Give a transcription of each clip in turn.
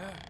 Ugh.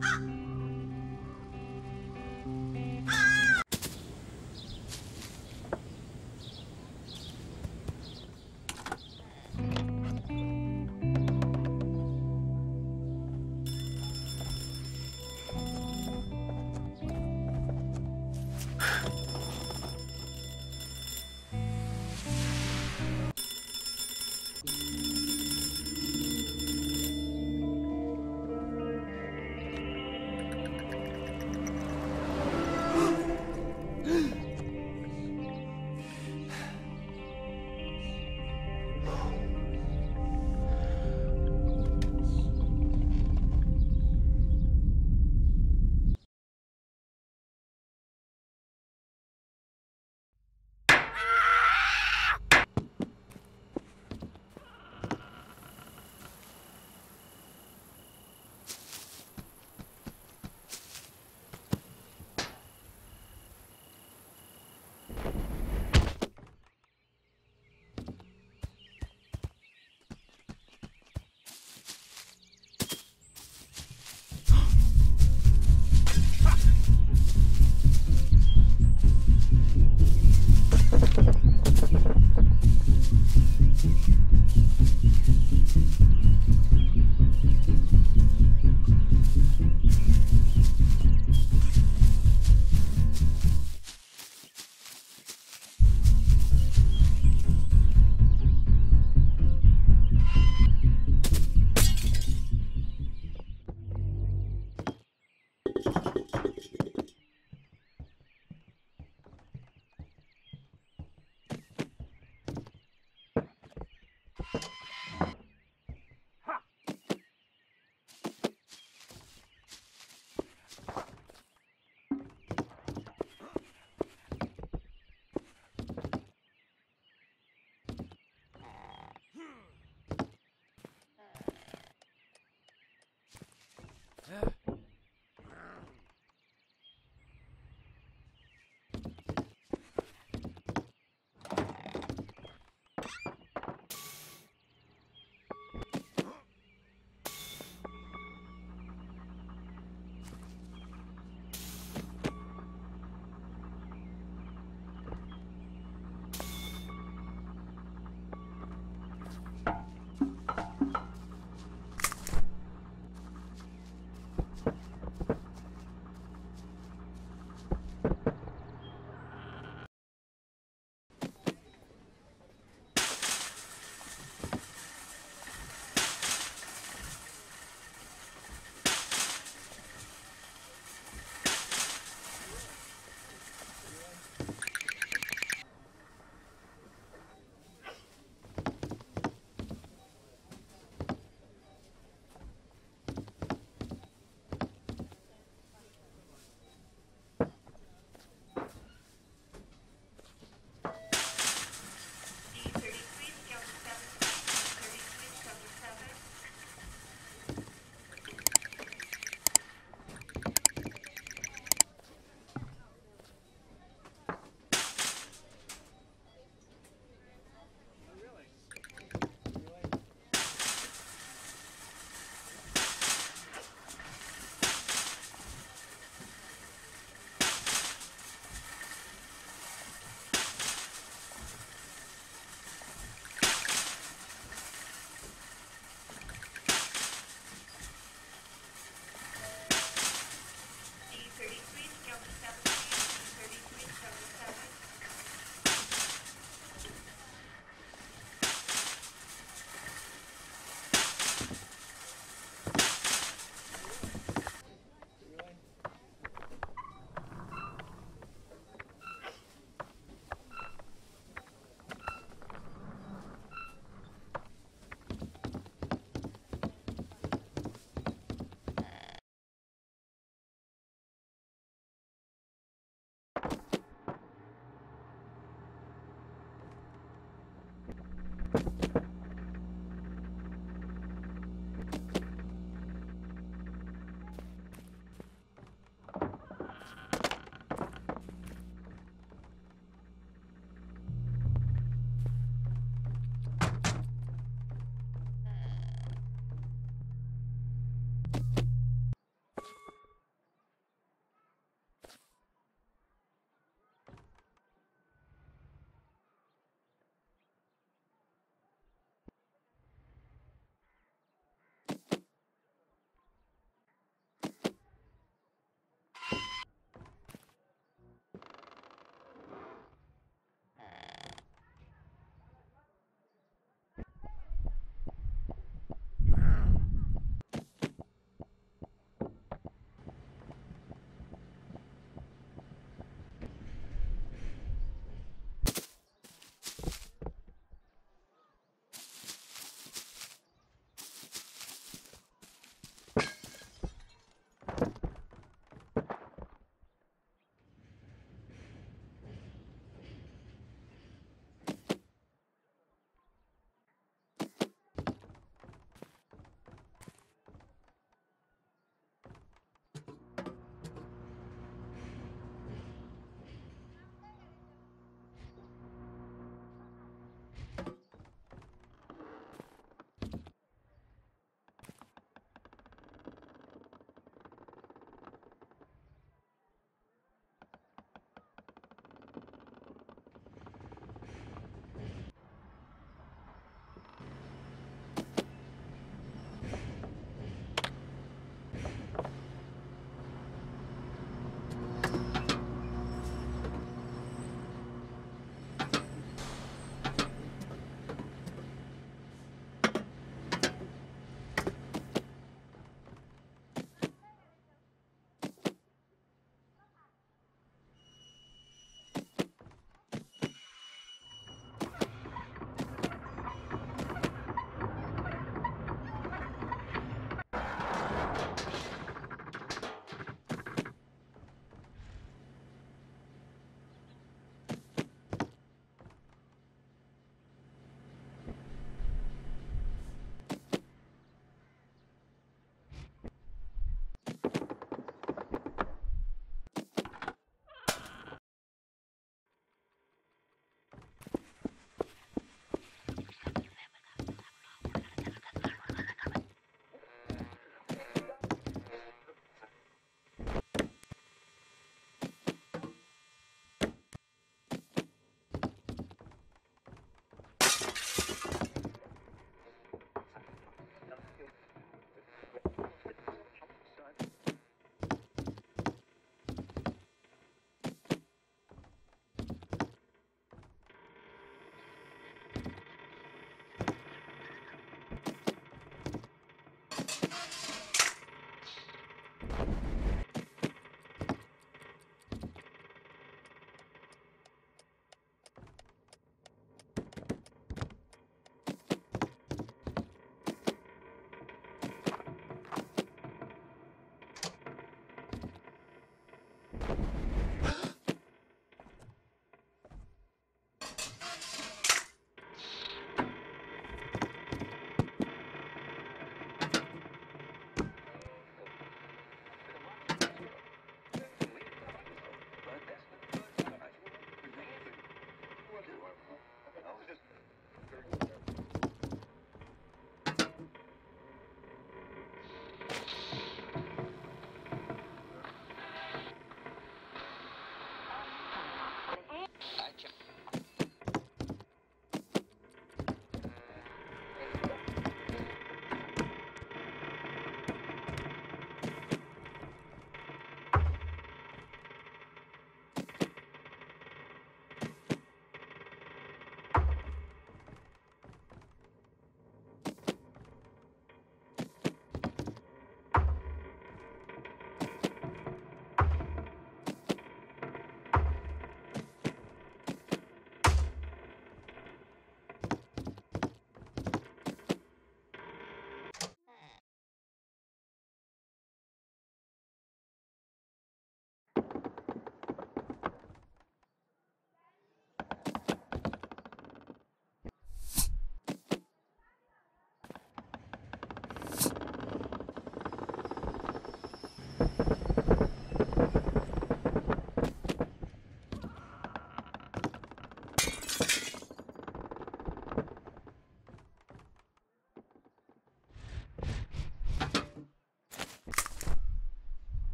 啊